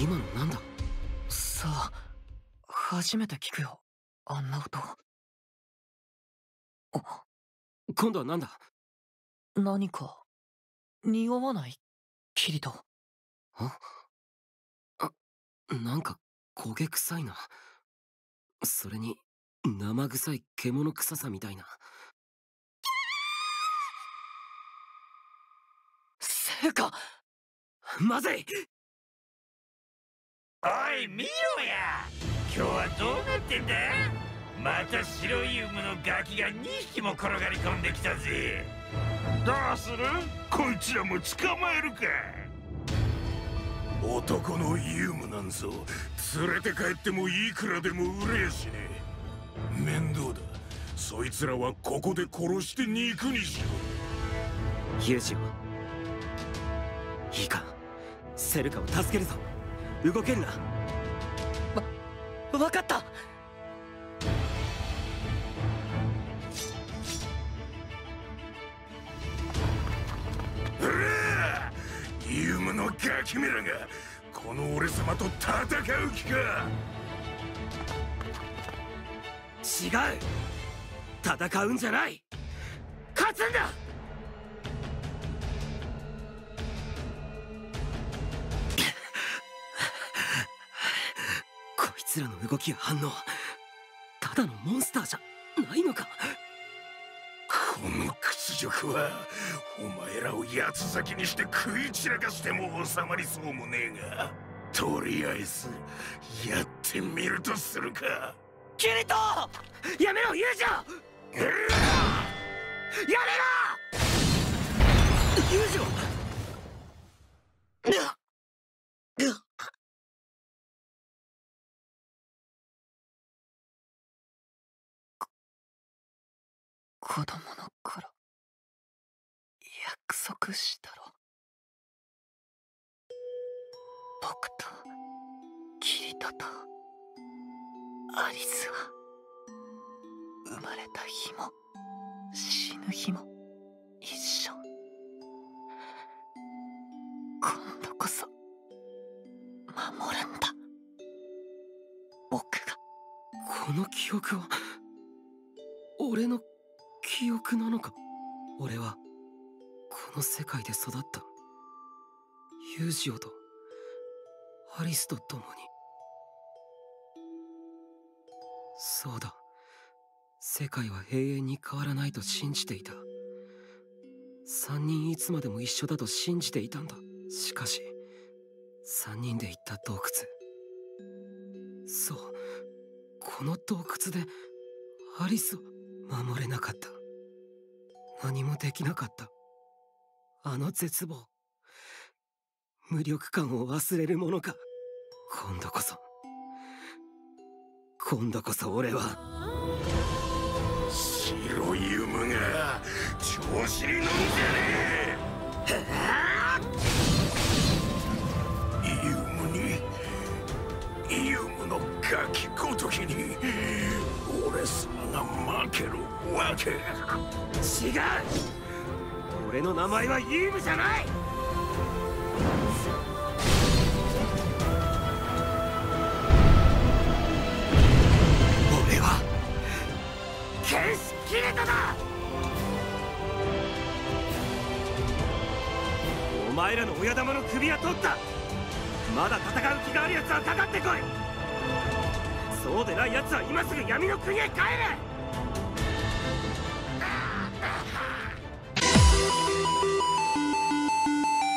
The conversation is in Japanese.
今のなんだ？さあ初めて聞くよ。あんな音今度はなんだ？何か。匂わない？キリト。ああなんか焦げ臭いな。それに生臭い獣臭さみたいな。セカまずいおい見ろや！今日はどうなってんだ？また白いウムのガキが2匹も転がり込んできたぜ。どうする？こいつらも捕まえるか。男のユームなんぞ。連れて帰ってもいくらでも売れやしね。え面倒だ。そいつらはここで殺して肉にしろユージオいいか。セルカを助けるぞ動けるな。わ分かった。ユームのガキメラがこの俺様と戦う気か。違う。戦うんじゃない。勝つんだつらの動きや反応。ただのモンスターじゃないのか。この屈辱はお前らを八つ咲きにして食い散らかしても収まりそうもねえが。とりあえずやってみるとするか。キリトやめろユージョ！やめろ！ユージョ子供の頃約束したろ。僕とキリトとアリスは生まれた日も死ぬ日も一緒。今度こそ守るんだ。僕が。この記憶は俺の記憶なのか。俺はこの世界で育った。ユージオとアリスと共に。そうだ。世界は永遠に変わらないと信じていた。三人いつまでも一緒だと信じていたんだ。しかし三人で行った洞窟。そう。この洞窟でアリスを守れなかった。何もできなかった。あの絶望。無力感を忘れるものか。今度こそ。今度こそ俺は。白いユムが調子に乗んじゃねえ。ユムにユムのガキごときに俺様が負けるわけ。違う。俺の名前はユームじゃない。俺は。剣士キリトだ。お前らの親玉の首は取った。まだ戦う気がある奴はかかってこい。そうでない奴は今すぐ闇の国へ帰れ！